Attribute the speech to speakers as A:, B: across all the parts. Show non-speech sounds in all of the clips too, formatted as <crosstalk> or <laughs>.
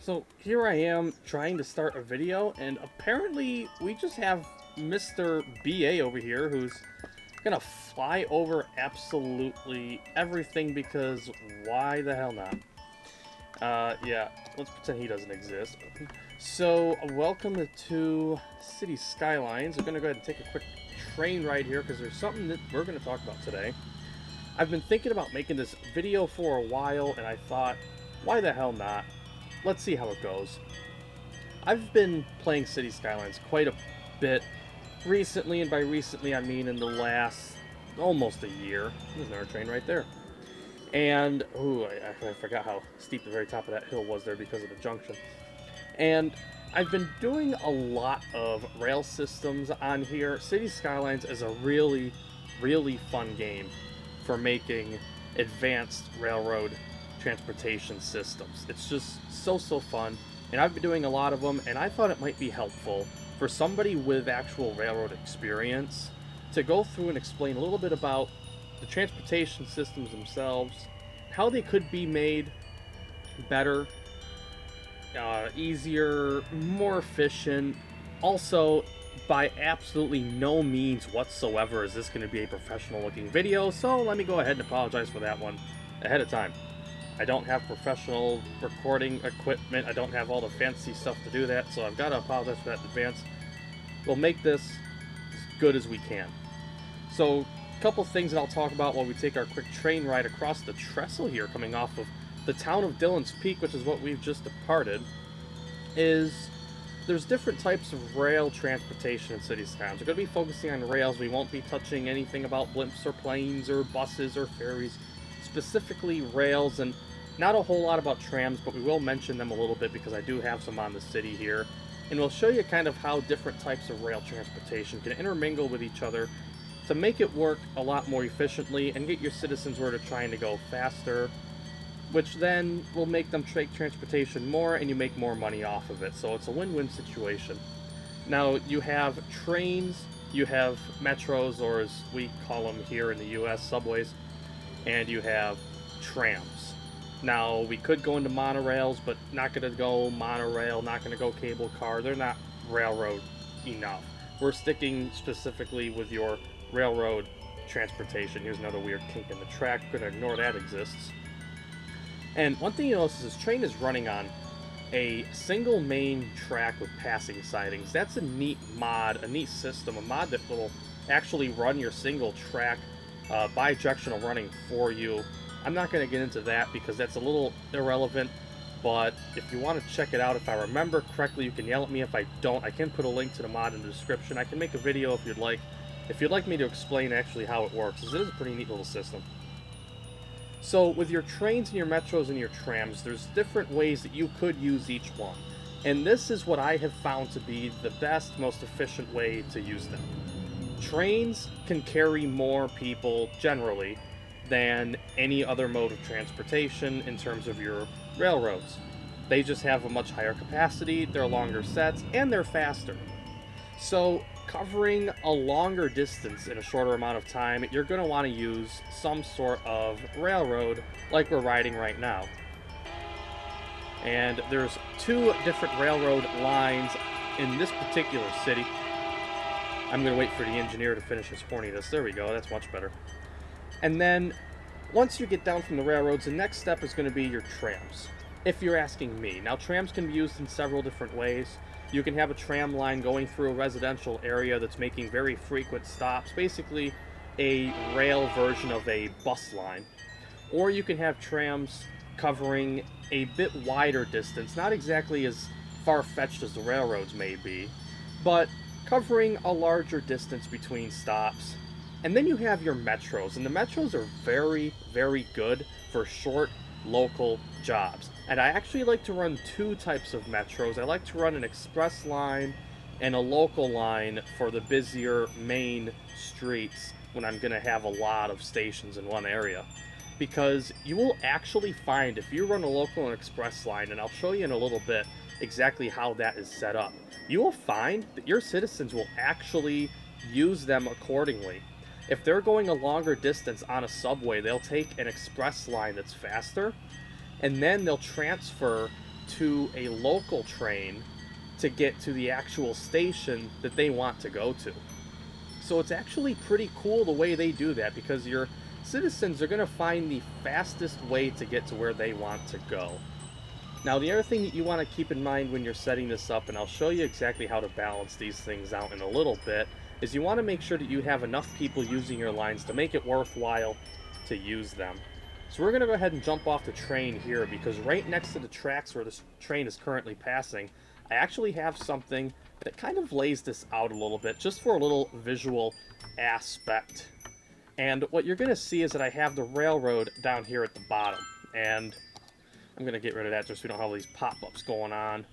A: So here I am trying to start a video, and apparently we just have Mr. BA over here who's gonna fly over absolutely everything because why the hell not? Uh, yeah, let's pretend he doesn't exist. So, welcome to City Skylines. We're gonna go ahead and take a quick train ride here because there's something that we're gonna talk about today. I've been thinking about making this video for a while, and I thought, why the hell not? Let's see how it goes. I've been playing City Skylines quite a bit recently, and by recently I mean in the last almost a year. There's another train right there. And, ooh, I, I forgot how steep the very top of that hill was there because of the junction. And I've been doing a lot of rail systems on here. City Skylines is a really, really fun game for making advanced railroad transportation systems. It's just so, so fun, and I've been doing a lot of them, and I thought it might be helpful for somebody with actual railroad experience to go through and explain a little bit about the transportation systems themselves, how they could be made better, uh, easier, more efficient. Also, by absolutely no means whatsoever is this going to be a professional looking video, so let me go ahead and apologize for that one ahead of time. I don't have professional recording equipment. I don't have all the fancy stuff to do that, so I've got to apologize for that in advance. We'll make this as good as we can. So, a couple things that I'll talk about while we take our quick train ride across the trestle here, coming off of the town of Dillon's Peak, which is what we've just departed, is there's different types of rail transportation in cities towns. We're going to be focusing on rails. We won't be touching anything about blimps or planes or buses or ferries, specifically rails and not a whole lot about trams, but we will mention them a little bit because I do have some on the city here. And we'll show you kind of how different types of rail transportation can intermingle with each other to make it work a lot more efficiently and get your citizens where they're trying to go faster, which then will make them take transportation more and you make more money off of it. So it's a win-win situation. Now you have trains, you have metros, or as we call them here in the US, subways, and you have trams. Now, we could go into monorails, but not going to go monorail, not going to go cable car. They're not railroad enough. We're sticking specifically with your railroad transportation. Here's another weird kink in the track. To ignore that exists. And one thing you notice is this train is running on a single main track with passing sidings. That's a neat mod, a neat system, a mod that will actually run your single track uh, bidirectional running for you I'm not going to get into that because that's a little irrelevant, but if you want to check it out, if I remember correctly, you can yell at me. If I don't, I can put a link to the mod in the description. I can make a video if you'd like. If you'd like me to explain actually how it works, because it is a pretty neat little system. So with your trains and your metros and your trams, there's different ways that you could use each one. And this is what I have found to be the best, most efficient way to use them. Trains can carry more people generally than any other mode of transportation in terms of your railroads. They just have a much higher capacity, they're longer sets, and they're faster. So, covering a longer distance in a shorter amount of time, you're going to want to use some sort of railroad like we're riding right now. And there's two different railroad lines in this particular city. I'm going to wait for the engineer to finish his horniness. There we go, that's much better. And then once you get down from the railroads, the next step is going to be your trams, if you're asking me. Now, trams can be used in several different ways. You can have a tram line going through a residential area that's making very frequent stops, basically a rail version of a bus line. Or you can have trams covering a bit wider distance, not exactly as far-fetched as the railroads may be, but covering a larger distance between stops and then you have your metros, and the metros are very, very good for short local jobs. And I actually like to run two types of metros. I like to run an express line and a local line for the busier main streets when I'm going to have a lot of stations in one area. Because you will actually find, if you run a local and express line, and I'll show you in a little bit exactly how that is set up, you will find that your citizens will actually use them accordingly. If they're going a longer distance on a subway, they'll take an express line that's faster, and then they'll transfer to a local train to get to the actual station that they want to go to. So it's actually pretty cool the way they do that because your citizens are going to find the fastest way to get to where they want to go. Now the other thing that you want to keep in mind when you're setting this up, and I'll show you exactly how to balance these things out in a little bit, is you want to make sure that you have enough people using your lines to make it worthwhile to use them. So we're going to go ahead and jump off the train here because right next to the tracks where this train is currently passing, I actually have something that kind of lays this out a little bit just for a little visual aspect. And what you're going to see is that I have the railroad down here at the bottom. And I'm going to get rid of that just so we don't have all these pop-ups going on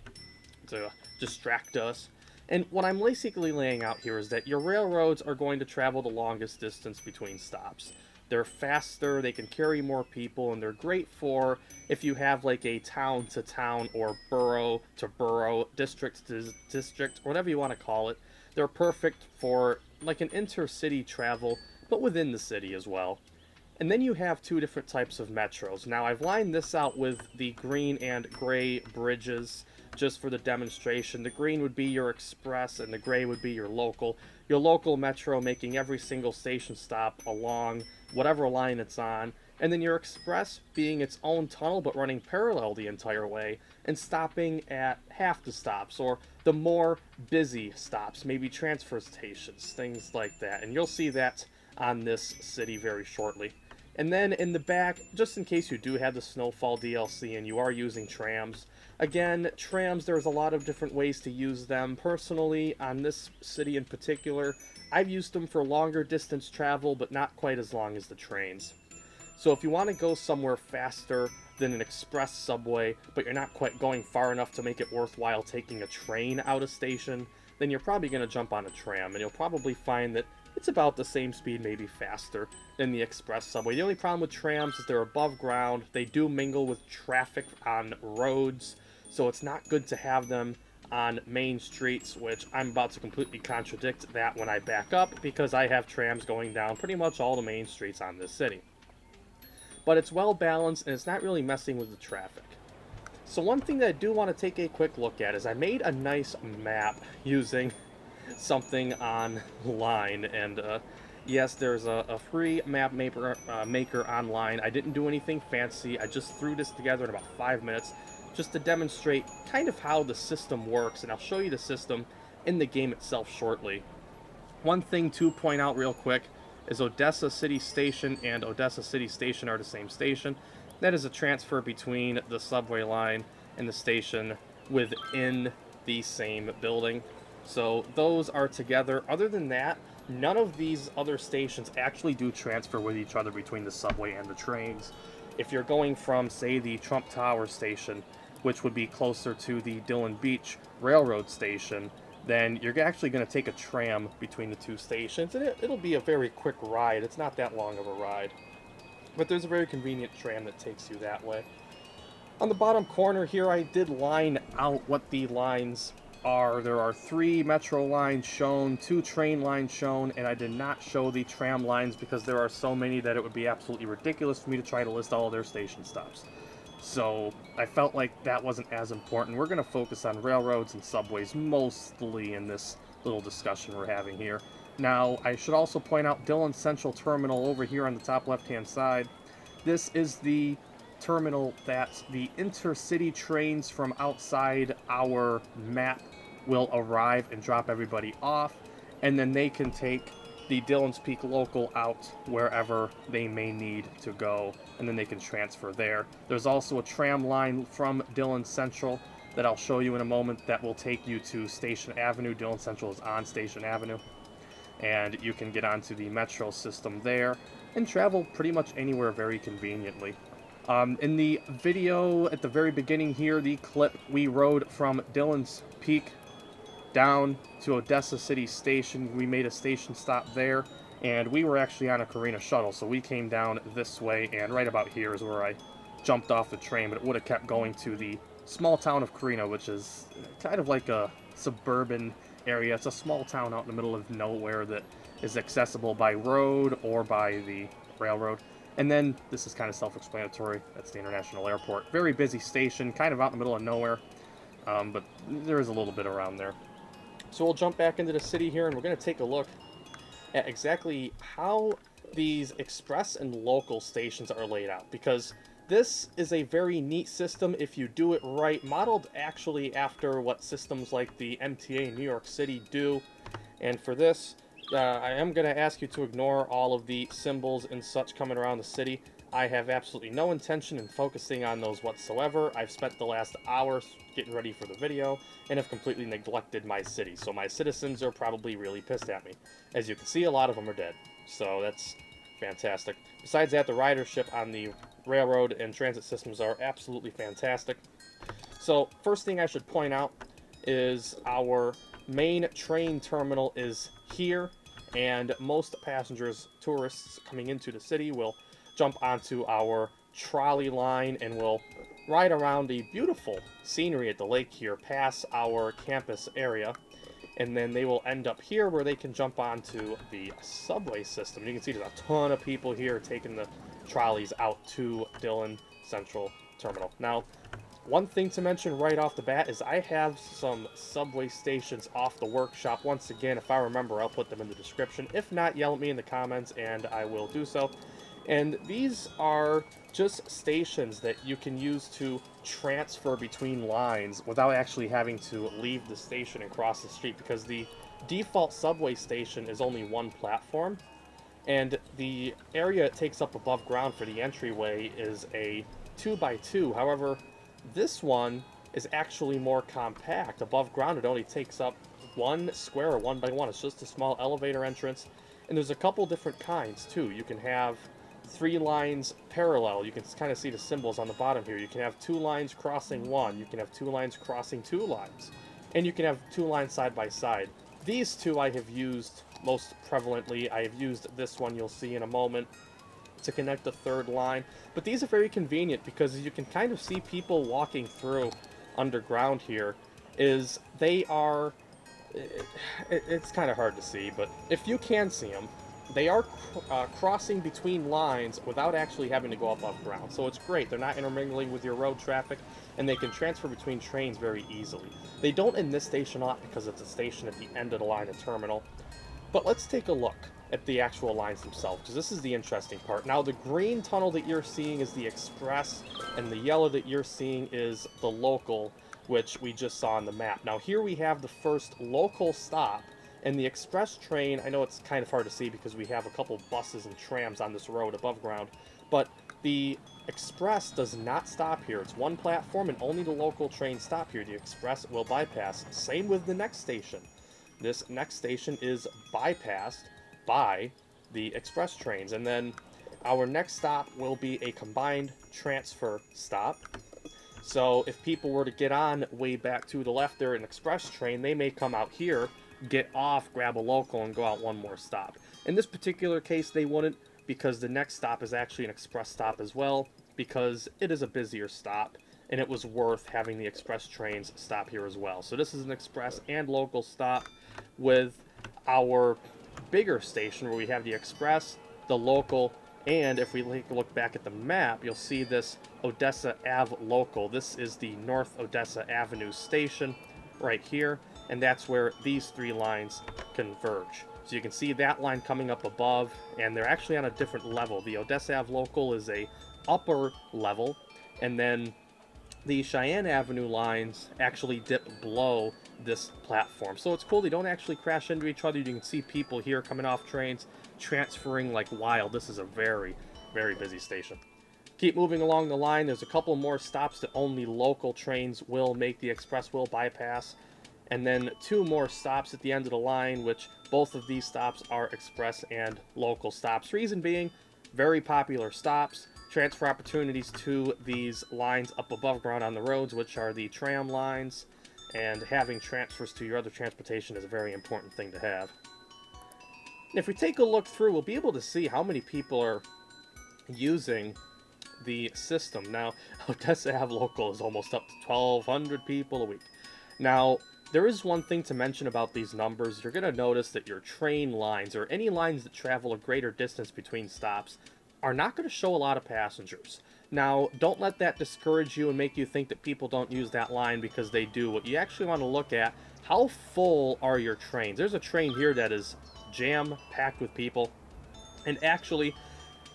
A: to distract us. And what I'm basically laying out here is that your railroads are going to travel the longest distance between stops. They're faster, they can carry more people, and they're great for if you have like a town to town or borough to borough, district to district, whatever you want to call it. They're perfect for like an intercity travel, but within the city as well. And then you have two different types of metros. Now I've lined this out with the green and gray bridges just for the demonstration. The green would be your express and the gray would be your local. Your local metro making every single station stop along whatever line it's on. And then your express being its own tunnel but running parallel the entire way and stopping at half the stops or the more busy stops, maybe transfer stations, things like that. And you'll see that on this city very shortly. And then in the back, just in case you do have the Snowfall DLC and you are using trams, again, trams, there's a lot of different ways to use them. Personally, on this city in particular, I've used them for longer distance travel, but not quite as long as the trains. So if you want to go somewhere faster than an express subway, but you're not quite going far enough to make it worthwhile taking a train out of station, then you're probably going to jump on a tram, and you'll probably find that it's about the same speed, maybe faster, than the express subway. The only problem with trams is they're above ground. They do mingle with traffic on roads, so it's not good to have them on main streets, which I'm about to completely contradict that when I back up, because I have trams going down pretty much all the main streets on this city. But it's well balanced, and it's not really messing with the traffic. So one thing that I do want to take a quick look at is I made a nice map using something online. And uh, yes, there's a, a, free map maker, uh, maker online. I didn't do anything fancy. I just threw this together in about five minutes just to demonstrate kind of how the system works. And I'll show you the system in the game itself shortly. One thing to point out real quick is Odessa City Station and Odessa City Station are the same station. That is a transfer between the subway line and the station within the same building. So those are together. Other than that, none of these other stations actually do transfer with each other between the subway and the trains. If you're going from, say, the Trump Tower station, which would be closer to the Dillon Beach Railroad station, then you're actually going to take a tram between the two stations, and it, will be a very quick ride. It's not that long of a ride. But there's a very convenient tram that takes you that way. On the bottom corner here, I did line out what the lines are there are three metro lines shown, two train lines shown, and I did not show the tram lines because there are so many that it would be absolutely ridiculous for me to try to list all their station stops. So I felt like that wasn't as important. We're going to focus on railroads and subways mostly in this little discussion we're having here. Now, I should also point out Dillon Central Terminal over here on the top left-hand side. This is the terminal that the intercity trains from outside our map will arrive and drop everybody off, and then they can take the Dillon's Peak local out wherever they may need to go, and then they can transfer there. There's also a tram line from Dillon Central that I'll show you in a moment that will take you to Station Avenue. Dillon Central is on Station Avenue, and you can get onto the metro system there and travel pretty much anywhere very conveniently. Um, in the video at the very beginning here, the clip we rode from Dillon's Peak down to Odessa City Station. We made a station stop there, and we were actually on a Carina shuttle, so we came down this way, and right about here is where I jumped off the train, but it would have kept going to the small town of Carina, which is kind of like a suburban area. It's a small town out in the middle of nowhere that is accessible by road or by the railroad. And then this is kind of self-explanatory. That's the international airport. Very busy station, kind of out in the middle of nowhere, um, but there is a little bit around there. So we'll jump back into the city here, and we're going to take a look at exactly how these express and local stations are laid out, because this is a very neat system if you do it right, modeled actually after what systems like the MTA New York City do. And for this, uh, I am going to ask you to ignore all of the symbols and such coming around the city. I have absolutely no intention in focusing on those whatsoever. I've spent the last hour getting ready for the video and have completely neglected my city. So my citizens are probably really pissed at me. As you can see, a lot of them are dead. So that's fantastic. Besides that, the ridership on the railroad and transit systems are absolutely fantastic. So first thing I should point out is our main train terminal is here and most passengers, tourists coming into the city will jump onto our trolley line and will ride around the beautiful scenery at the lake here past our campus area and then they will end up here where they can jump onto the subway system. You can see there's a ton of people here taking the trolleys out to Dillon Central Terminal. Now, one thing to mention right off the bat is I have some subway stations off the workshop. Once again, if I remember, I'll put them in the description. If not, yell at me in the comments and I will do so. And these are just stations that you can use to transfer between lines without actually having to leave the station and cross the street because the default subway station is only one platform and the area it takes up above ground for the entryway is a 2 by 2 However, this one is actually more compact. Above ground, it only takes up one square one by one. It's just a small elevator entrance. And there's a couple different kinds, too. You can have three lines parallel. You can kind of see the symbols on the bottom here. You can have two lines crossing one. You can have two lines crossing two lines. And you can have two lines side by side. These two I have used most prevalently. I have used this one you'll see in a moment to connect the third line. But these are very convenient because you can kind of see people walking through underground here is they are it, it's kind of hard to see but if you can see them they are uh, crossing between lines without actually having to go above ground. So it's great. They're not intermingling with your road traffic, and they can transfer between trains very easily. They don't in this station lot because it's a station at the end of the line of terminal. But let's take a look at the actual lines themselves, because this is the interesting part. Now, the green tunnel that you're seeing is the express, and the yellow that you're seeing is the local, which we just saw on the map. Now, here we have the first local stop, and the express train, I know it's kind of hard to see because we have a couple buses and trams on this road above ground, but the express does not stop here. It's one platform and only the local trains stop here. The express will bypass. Same with the next station. This next station is bypassed by the express trains. And then our next stop will be a combined transfer stop. So if people were to get on way back to the left there, an express train, they may come out here get off, grab a local, and go out one more stop. In this particular case, they wouldn't because the next stop is actually an express stop as well because it is a busier stop and it was worth having the express trains stop here as well. So this is an express and local stop with our bigger station where we have the express, the local, and if we look back at the map, you'll see this Odessa Ave local. This is the North Odessa Avenue station right here and that's where these three lines converge. So you can see that line coming up above, and they're actually on a different level. The Odessa Ave local is a upper level, and then the Cheyenne Avenue lines actually dip below this platform. So it's cool, they don't actually crash into each other. You can see people here coming off trains, transferring like wild. This is a very, very busy station. Keep moving along the line. There's a couple more stops that only local trains will make the express will bypass and then two more stops at the end of the line, which both of these stops are express and local stops. Reason being, very popular stops, transfer opportunities to these lines up above ground on the roads, which are the tram lines, and having transfers to your other transportation is a very important thing to have. If we take a look through, we'll be able to see how many people are using the system. Now, <laughs> Odessa Ave Local is almost up to 1,200 people a week. Now, there is one thing to mention about these numbers. You're going to notice that your train lines, or any lines that travel a greater distance between stops, are not going to show a lot of passengers. Now, don't let that discourage you and make you think that people don't use that line because they do. What you actually want to look at, how full are your trains? There's a train here that is jam-packed with people. And actually,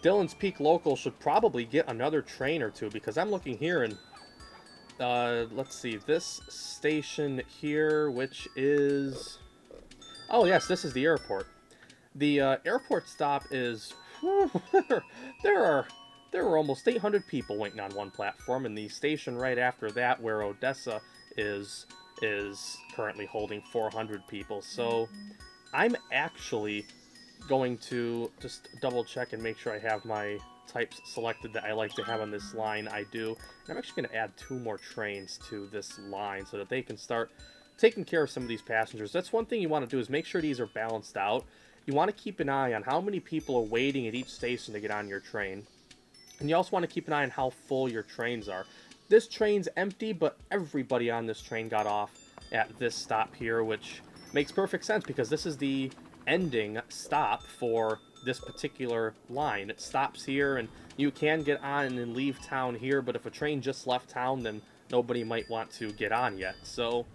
A: Dillon's Peak Local should probably get another train or two because I'm looking here and uh, let's see, this station here, which is... Oh, yes, this is the airport. The uh, airport stop is... <laughs> <laughs> there are there were almost 800 people waiting on one platform, and the station right after that, where Odessa is, is currently holding 400 people. So I'm actually going to just double check and make sure I have my types selected that I like to have on this line. I do. And I'm actually going to add two more trains to this line so that they can start taking care of some of these passengers. That's one thing you want to do is make sure these are balanced out. You want to keep an eye on how many people are waiting at each station to get on your train. And you also want to keep an eye on how full your trains are. This train's empty, but everybody on this train got off at this stop here, which makes perfect sense because this is the ending stop for this particular line. It stops here, and you can get on and leave town here, but if a train just left town, then nobody might want to get on yet. So,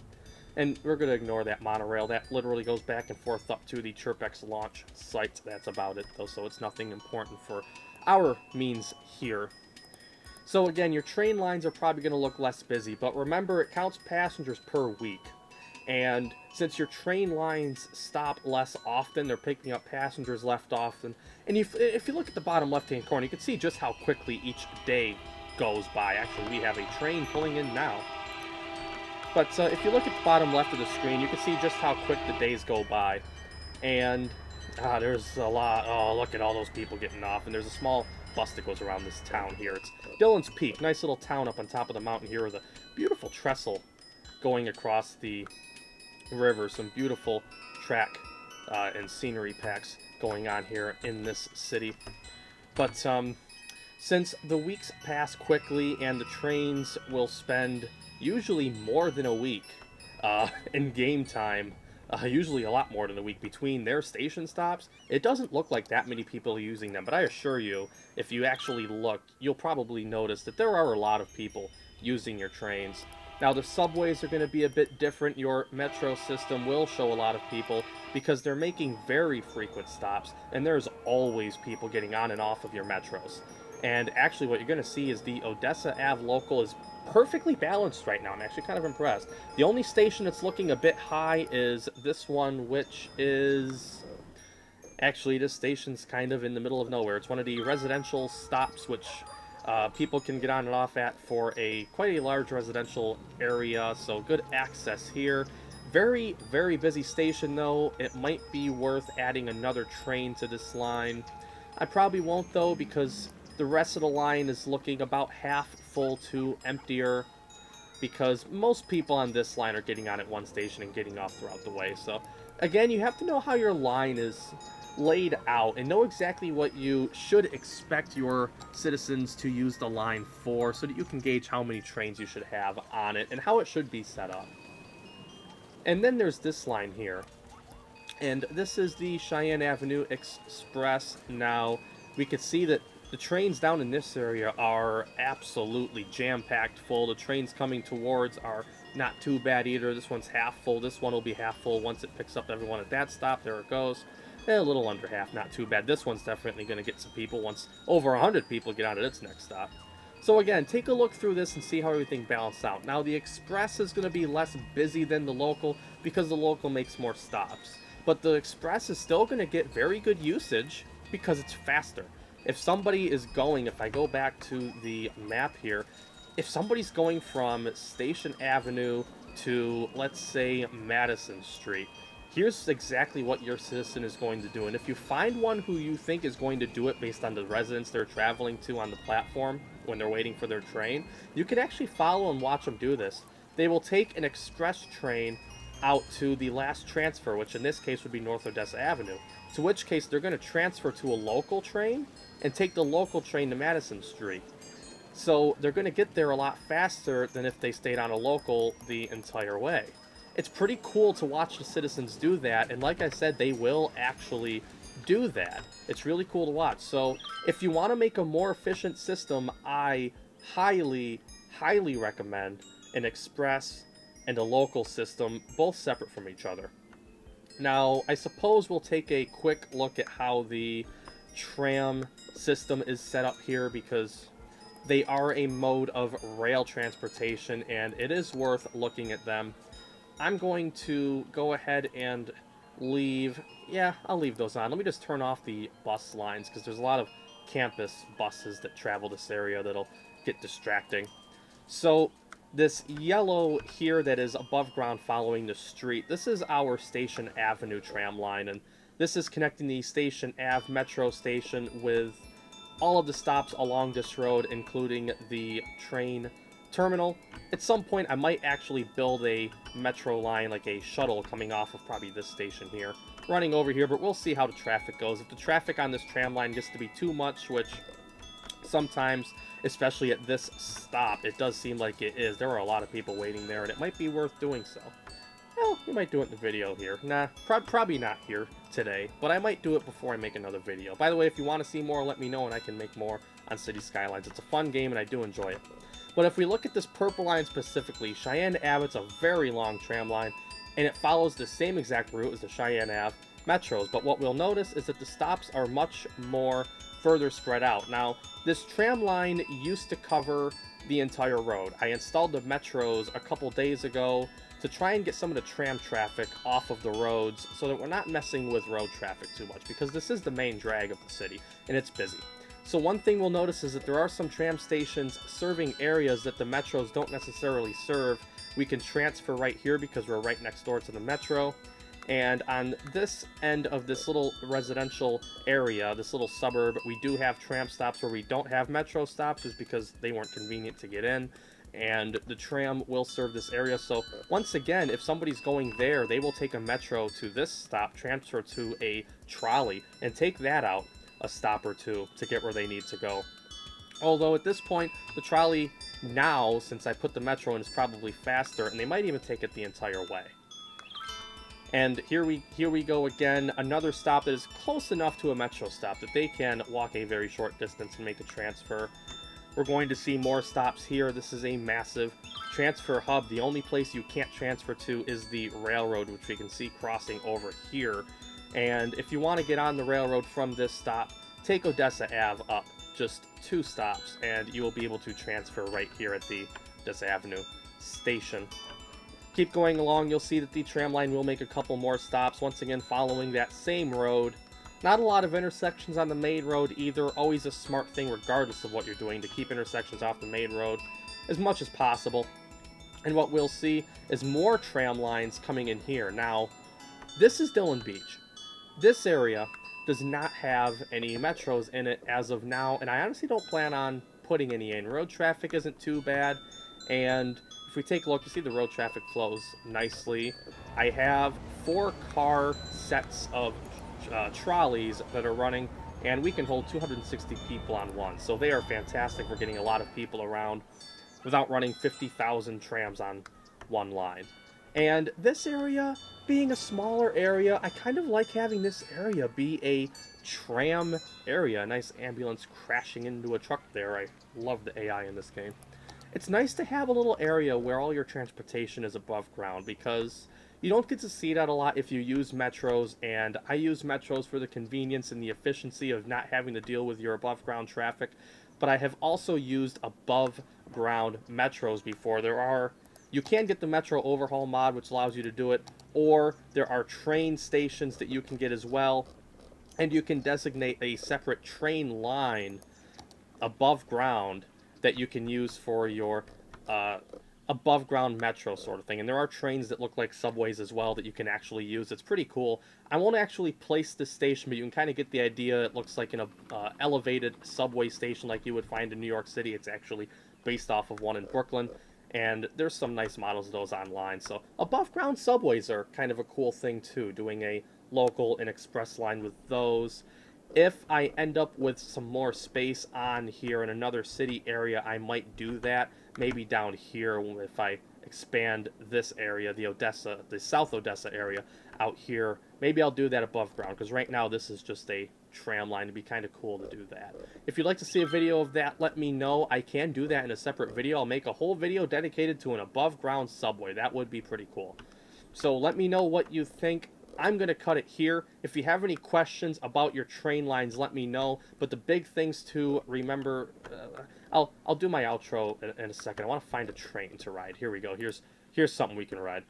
A: and we're going to ignore that monorail. That literally goes back and forth up to the ChirpX launch site. That's about it, though, so it's nothing important for our means here. So again, your train lines are probably going to look less busy, but remember it counts passengers per week. And since your train lines stop less often, they're picking up passengers left often. And if, if you look at the bottom left-hand corner, you can see just how quickly each day goes by. Actually, we have a train pulling in now. But uh, if you look at the bottom left of the screen, you can see just how quick the days go by. And ah, there's a lot. Oh, look at all those people getting off. And there's a small bus that goes around this town here. It's Dillon's Peak, nice little town up on top of the mountain here with a beautiful trestle going across the river. Some beautiful track uh, and scenery packs going on here in this city. But um, since the weeks pass quickly and the trains will spend usually more than a week uh, <laughs> in game time, uh, usually a lot more than a week between their station stops, it doesn't look like that many people are using them. But I assure you, if you actually look, you'll probably notice that there are a lot of people using your trains. Now, the subways are going to be a bit different. Your metro system will show a lot of people because they're making very frequent stops, and there's always people getting on and off of your metros. And actually, what you're going to see is the Odessa Ave local is perfectly balanced right now. I'm actually kind of impressed. The only station that's looking a bit high is this one, which is... Actually, this station's kind of in the middle of nowhere. It's one of the residential stops, which uh, people can get on and off at for a quite a large residential area, so good access here. Very, very busy station though. It might be worth adding another train to this line. I probably won't though because the rest of the line is looking about half full to emptier because most people on this line are getting on at one station and getting off throughout the way. So again, you have to know how your line is laid out and know exactly what you should expect your citizens to use the line for so that you can gauge how many trains you should have on it and how it should be set up. And then there's this line here. And this is the Cheyenne Avenue Express. Now, we can see that the trains down in this area are absolutely jam-packed full. The trains coming towards are not too bad either. This one's half full. This one will be half full once it picks up everyone at that stop. There it goes. Eh, a little under half, not too bad. This one's definitely going to get some people once over 100 people get out at its next stop. So again, take a look through this and see how everything balances out. Now the Express is going to be less busy than the local because the local makes more stops. But the Express is still going to get very good usage because it's faster. If somebody is going, if I go back to the map here, if somebody's going from Station Avenue to, let's say, Madison Street, here's exactly what your citizen is going to do. And if you find one who you think is going to do it based on the residence they're traveling to on the platform when they're waiting for their train, you can actually follow and watch them do this. They will take an express train out to the last transfer, which in this case would be North Odessa Avenue. To which case they're going to transfer to a local train and take the local train to Madison Street. So they're going to get there a lot faster than if they stayed on a local the entire way it's pretty cool to watch the citizens do that. And like I said, they will actually do that. It's really cool to watch. So if you want to make a more efficient system, I highly, highly recommend an express and a local system, both separate from each other. Now, I suppose we'll take a quick look at how the tram system is set up here because they are a mode of rail transportation and it is worth looking at them. I'm going to go ahead and leave, yeah, I'll leave those on. Let me just turn off the bus lines because there's a lot of campus buses that travel this area that'll get distracting. So this yellow here that is above ground following the street, this is our Station Avenue tram line, and this is connecting the Station Ave metro station with all of the stops along this road, including the train terminal. At some point, I might actually build a metro line, like a shuttle coming off of probably this station here, running over here, but we'll see how the traffic goes. If the traffic on this tram line gets to be too much, which sometimes, especially at this stop, it does seem like it is. There are a lot of people waiting there, and it might be worth doing so. Well, we might do it in the video here. Nah, pro probably not here today, but I might do it before I make another video. By the way, if you want to see more, let me know and I can make more on City Skylines. It's a fun game and I do enjoy it. But if we look at this purple line specifically, Cheyenne Ave, a very long tram line, and it follows the same exact route as the Cheyenne Ave metros. But what we'll notice is that the stops are much more further spread out. Now, this tram line used to cover the entire road. I installed the metros a couple days ago to try and get some of the tram traffic off of the roads so that we're not messing with road traffic too much because this is the main drag of the city and it's busy. So one thing we'll notice is that there are some tram stations serving areas that the metros don't necessarily serve. We can transfer right here because we're right next door to the metro. And on this end of this little residential area, this little suburb, we do have tram stops where we don't have metro stops just because they weren't convenient to get in and the tram will serve this area. So once again, if somebody's going there, they will take a metro to this stop, transfer to a trolley, and take that out a stop or two to get where they need to go. Although at this point, the trolley now, since I put the metro in, is probably faster, and they might even take it the entire way. And here we here we go again, another stop that is close enough to a metro stop that they can walk a very short distance and make a transfer. We're going to see more stops here. This is a massive transfer hub. The only place you can't transfer to is the railroad, which we can see crossing over here. And if you want to get on the railroad from this stop, take Odessa Ave up just two stops, and you will be able to transfer right here at the Odessa Avenue station. Keep going along, you'll see that the tram line will make a couple more stops, once again following that same road not a lot of intersections on the main road either. Always a smart thing regardless of what you're doing to keep intersections off the main road as much as possible. And what we'll see is more tram lines coming in here. Now, this is Dillon Beach. This area does not have any metros in it as of now, and I honestly don't plan on putting any in. Road traffic isn't too bad, and we take a look, you see the road traffic flows nicely. I have four car sets of uh, trolleys that are running, and we can hold 260 people on one. So they are fantastic for getting a lot of people around without running 50,000 trams on one line. And this area, being a smaller area, I kind of like having this area be a tram area. A nice ambulance crashing into a truck there. I love the AI in this game. It's nice to have a little area where all your transportation is above ground because you don't get to see that a lot if you use metros, and I use metros for the convenience and the efficiency of not having to deal with your above ground traffic. But I have also used above ground metros before. There are you can get the Metro Overhaul mod, which allows you to do it, or there are train stations that you can get as well, and you can designate a separate train line above ground that you can use for your uh, above ground metro sort of thing. And there are trains that look like subways as well that you can actually use. It's pretty cool. I won't actually place this station, but you can kind of get the idea. It looks like an uh, elevated subway station like you would find in New York City. It's actually based off of one in Brooklyn. And there's some nice models of those online. So above ground subways are kind of a cool thing too, doing a local and express line with those. If I end up with some more space on here in another city area, I might do that maybe down here if I expand this area, the Odessa, the South Odessa area out here, maybe I'll do that above ground because right now this is just a tram line. It'd be kind of cool to do that. If you'd like to see a video of that, let me know. I can do that in a separate video. I'll make a whole video dedicated to an above ground subway. That would be pretty cool. So let me know what you think. I'm going to cut it here. If you have any questions about your train lines, let me know. But the big things to remember, uh, I'll I'll do my outro in, in a second. I want to find a train to ride. Here we go. Here's here's something we can ride.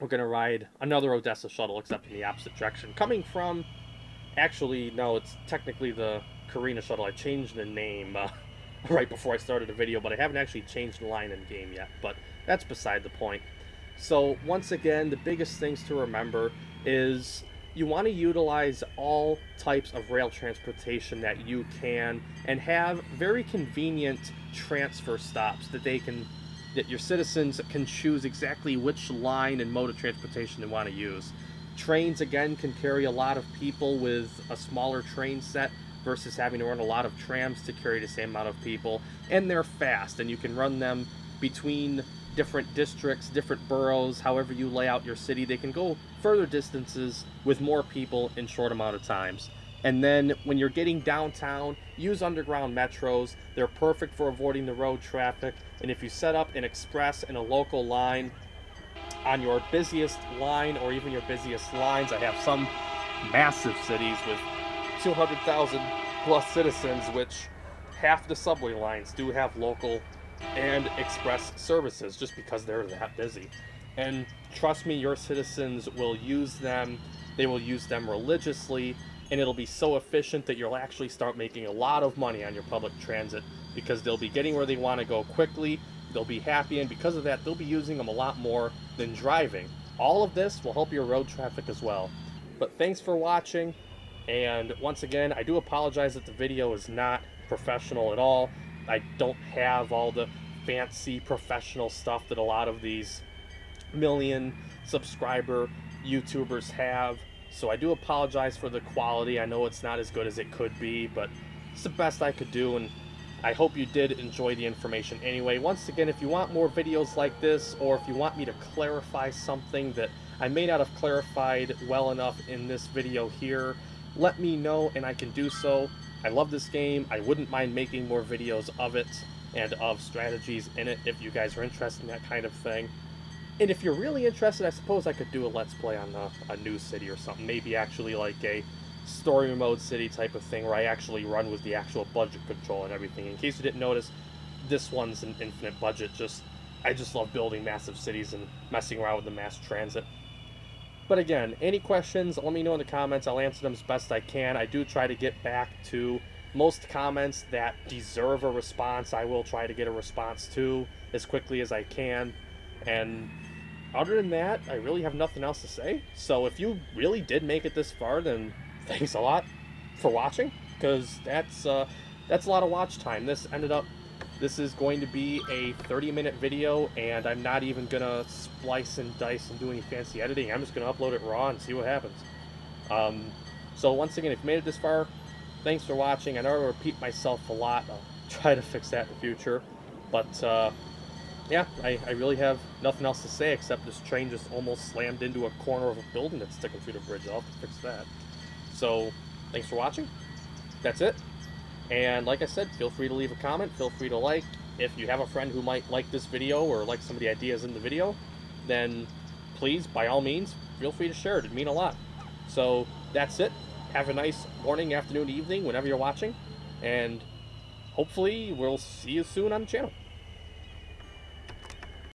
A: We're going to ride another Odessa shuttle, except in the opposite direction. Coming from, actually, no, it's technically the Carina shuttle. I changed the name uh, <laughs> right before I started the video, but I haven't actually changed the line in game yet. But that's beside the point. So once again, the biggest things to remember is you want to utilize all types of rail transportation that you can and have very convenient transfer stops that they can that your citizens can choose exactly which line and mode of transportation they want to use. Trains, again, can carry a lot of people with a smaller train set versus having to run a lot of trams to carry the same amount of people. And they're fast, and you can run them between different districts, different boroughs, however you lay out your city. They can go further distances with more people in short amount of times. And then when you're getting downtown, use underground metros. They're perfect for avoiding the road traffic. And if you set up an express and a local line on your busiest line or even your busiest lines, I have some massive cities with 200,000 plus citizens, which half the subway lines do have local and express services just because they're that busy. And trust me, your citizens will use them. They will use them religiously and it'll be so efficient that you'll actually start making a lot of money on your public transit because they'll be getting where they want to go quickly, they'll be happy, and because of that, they'll be using them a lot more than driving. All of this will help your road traffic as well. But thanks for watching, and once again, I do apologize that the video is not professional at all. I don't have all the fancy professional stuff that a lot of these million subscriber YouTubers have. So I do apologize for the quality. I know it's not as good as it could be, but it's the best I could do, and I hope you did enjoy the information anyway. Once again, if you want more videos like this, or if you want me to clarify something that I may not have clarified well enough in this video here, let me know and I can do so. I love this game. I wouldn't mind making more videos of it and of strategies in it if you guys are interested in that kind of thing. And if you're really interested, I suppose I could do a Let's Play on a, a new city or something. Maybe actually like a story mode city type of thing where I actually run with the actual budget control and everything. In case you didn't notice, this one's an infinite budget. Just I just love building massive cities and messing around with the mass transit. But again, any questions, let me know in the comments. I'll answer them as best I can. I do try to get back to most comments that deserve a response. I will try to get a response to as quickly as I can. And other than that, I really have nothing else to say. So if you really did make it this far, then thanks a lot for watching, because that's uh, that's a lot of watch time. This ended up, this is going to be a 30-minute video, and I'm not even gonna splice and dice and do any fancy editing. I'm just gonna upload it raw and see what happens. Um, so once again, if you made it this far, thanks for watching. I know I repeat myself a lot. I'll <laughs> try to fix that in the future, but. Uh, yeah, I, I really have nothing else to say except this train just almost slammed into a corner of a building that's sticking through the bridge. I'll have to fix that. So, thanks for watching. That's it. And like I said, feel free to leave a comment. Feel free to like. If you have a friend who might like this video or like some of the ideas in the video, then please, by all means, feel free to share it. It'd mean a lot. So, that's it. Have a nice morning, afternoon, evening, whenever you're watching. And hopefully, we'll see you soon on the channel.